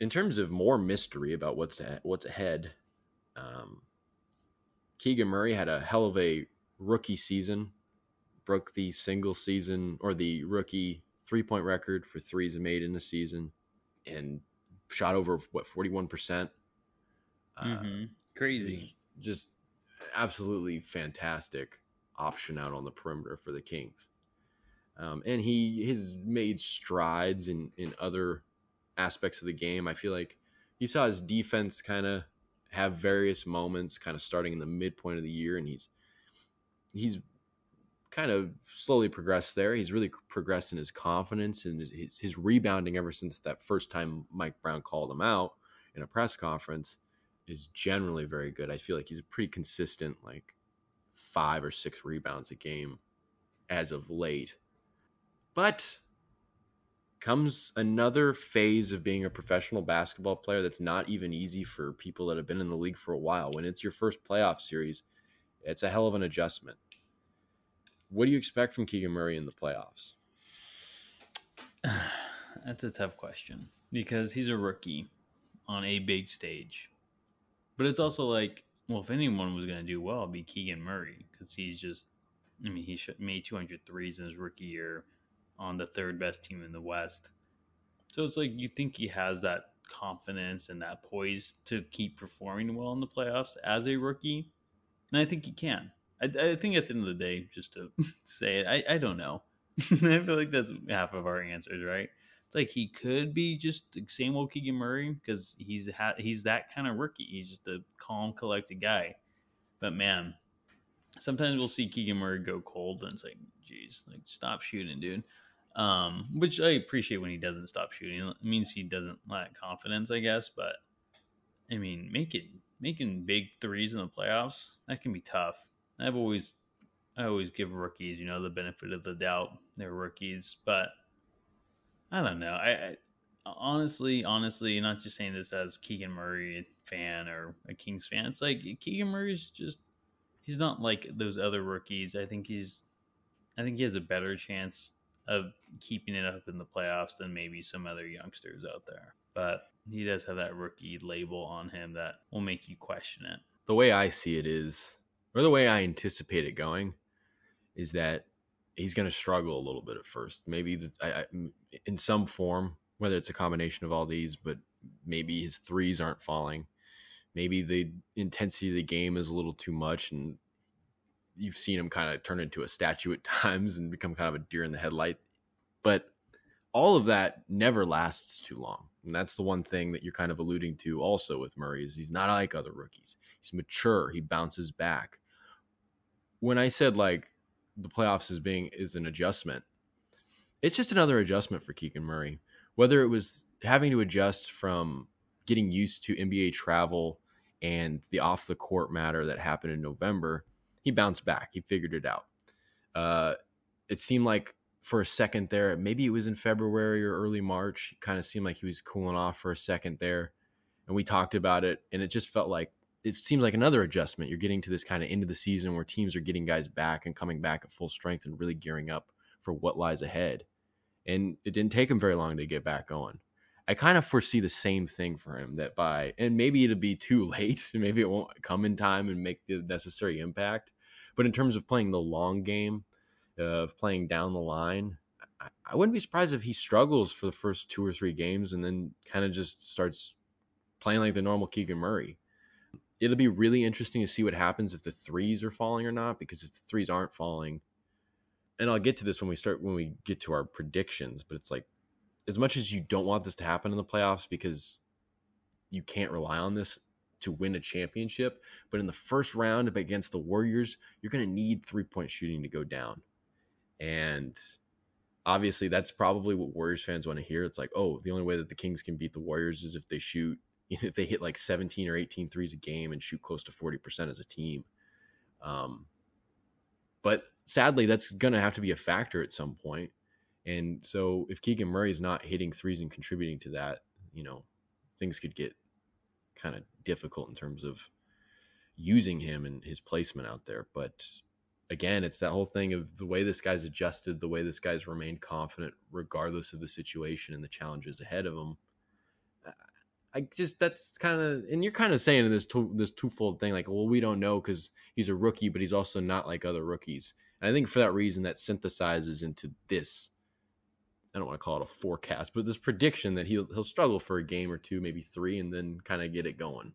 in terms of more mystery about what's what's ahead, um, Keegan Murray had a hell of a rookie season, broke the single season or the rookie three point record for threes made in a season, and shot over what forty one percent. Uh, mm-hmm. Crazy, just absolutely fantastic option out on the perimeter for the Kings. Um, and he has made strides in in other aspects of the game. I feel like you saw his defense kind of have various moments, kind of starting in the midpoint of the year, and he's he's kind of slowly progressed there. He's really progressed in his confidence and his, his rebounding ever since that first time Mike Brown called him out in a press conference is generally very good. I feel like he's a pretty consistent, like five or six rebounds a game as of late. But comes another phase of being a professional basketball player that's not even easy for people that have been in the league for a while. When it's your first playoff series, it's a hell of an adjustment. What do you expect from Keegan Murray in the playoffs? That's a tough question because he's a rookie on a big stage. But it's also like, well, if anyone was going to do well, it'd be Keegan Murray because he's just, I mean, he made 200 threes in his rookie year on the third best team in the West. So it's like you think he has that confidence and that poise to keep performing well in the playoffs as a rookie. And I think he can. I, I think at the end of the day, just to say it, I, I don't know. I feel like that's half of our answers, right? It's like he could be just the same old Keegan Murray because he's ha- he's that kind of rookie. He's just a calm, collected guy. But man, sometimes we'll see Keegan Murray go cold, and it's like, geez, like stop shooting, dude um, which I appreciate when he doesn't stop shooting. It means he doesn't lack confidence, I guess. But I mean, making making big threes in the playoffs that can be tough. I've always I always give rookies, you know, the benefit of the doubt. They're rookies, but I don't know. I, I honestly, honestly, not just saying this as Keegan Murray fan or a Kings fan. It's like Keegan Murray's just he's not like those other rookies. I think he's I think he has a better chance of keeping it up in the playoffs than maybe some other youngsters out there. But he does have that rookie label on him that will make you question it. The way I see it is, or the way I anticipate it going, is that he's going to struggle a little bit at first. Maybe I, I, in some form, whether it's a combination of all these, but maybe his threes aren't falling. Maybe the intensity of the game is a little too much, and you've seen him kind of turn into a statue at times and become kind of a deer in the headlight. But all of that never lasts too long. And that's the one thing that you're kind of alluding to also with Murray is he's not like other rookies. He's mature, he bounces back. When I said like the playoffs is being is an adjustment, it's just another adjustment for Keegan Murray. Whether it was having to adjust from getting used to NBA travel and the off the court matter that happened in November, he bounced back. He figured it out. Uh, it seemed like for a second there, maybe it was in February or early March, it kind of seemed like he was cooling off for a second there. And we talked about it, and it just felt like it seems like another adjustment. You're getting to this kind of end of the season where teams are getting guys back and coming back at full strength and really gearing up for what lies ahead. And it didn't take him very long to get back going. I kind of foresee the same thing for him that by, and maybe it'll be too late. Maybe it won't come in time and make the necessary impact. But in terms of playing the long game, of playing down the line, I, I wouldn't be surprised if he struggles for the first two or three games and then kind of just starts playing like the normal Keegan Murray. It'll be really interesting to see what happens if the threes are falling or not, because if the threes aren't falling, and I'll get to this when we start when we get to our predictions, but it's like as much as you don't want this to happen in the playoffs because you can't rely on this to win a championship. But in the first round against the Warriors, you're going to need three point shooting to go down. And obviously, that's probably what Warriors fans want to hear. It's like, oh, the only way that the Kings can beat the Warriors is if they shoot, if they hit like 17 or 18 threes a game and shoot close to 40% as a team. Um, but sadly, that's going to have to be a factor at some point. And so if Keegan Murray is not hitting threes and contributing to that, you know, things could get kind of difficult in terms of using him and his placement out there. But again, it's that whole thing of the way this guy's adjusted, the way this guy's remained confident, regardless of the situation and the challenges ahead of him. I just that's kind of, and you're kind of saying this two, this twofold thing, like, well, we don't know because he's a rookie, but he's also not like other rookies. And I think for that reason, that synthesizes into this. I don't want to call it a forecast, but this prediction that he'll he'll struggle for a game or two, maybe three, and then kind of get it going,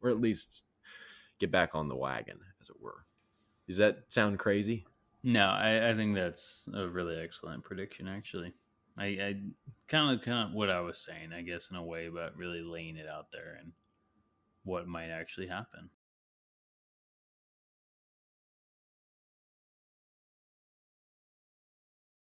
or at least get back on the wagon, as it were. Does that sound crazy? No, I, I think that's a really excellent prediction. Actually, I, I kind of kind of what I was saying, I guess, in a way, but really laying it out there and what might actually happen.